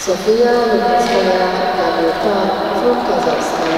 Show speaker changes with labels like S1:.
S1: Sofia Lukaskova Kabuta from Kazakhstan.